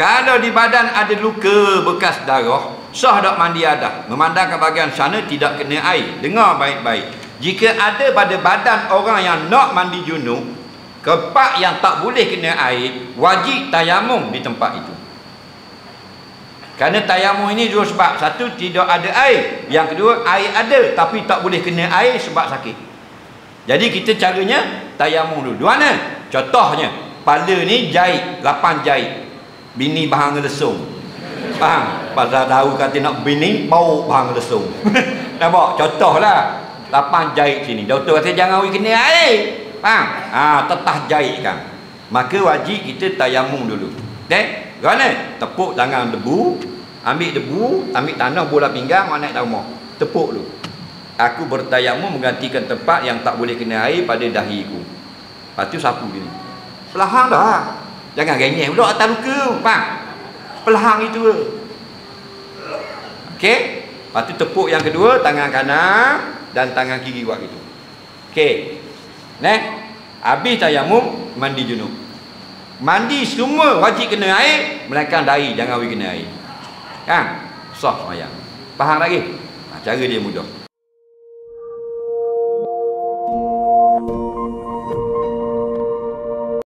Kalau di badan ada luka bekas darah, sah tak mandi ada. Memandangkan bahagian sana tidak kena air. Dengar baik-baik. Jika ada pada badan orang yang nak mandi junub, kepak yang tak boleh kena air, wajib tayamum di tempat itu. Kerana tayamum ini dua sebab. Satu, tidak ada air. Yang kedua, air ada tapi tak boleh kena air sebab sakit. Jadi kita caranya tayamum dulu. Dua mana? Contohnya, pada ni jahit, lapan jahit bini bahang lesung faham? Pasal tahu kata nak bini bau bahang lesung nampak contohlah lapan jahit sini. Doktor kata jangan we kena air faham? Ha tetah jahit kan. Maka wajib kita tayamum dulu. Eh gana tepuk tangan debu ambil debu ambil tanah bola pinggang mana nak rumah tepuk dulu. Aku bertayamum menggantikan tempat yang tak boleh kena air pada dahiku lepas tu sapu gini. Pelahang dah Jangan genyeh pula atas luka. Faham? Pelahang itu. Okey? Lepas tu tepuk yang kedua, tangan kanan dan tangan kiri buat gitu. Okey. Neh. Habis tayamum, mandi junub. Mandi semua wajib kena air, melainkan dahi jangan we kena air. Kan? Sah semayang. Faham lagi? Ha, cara dia mudah.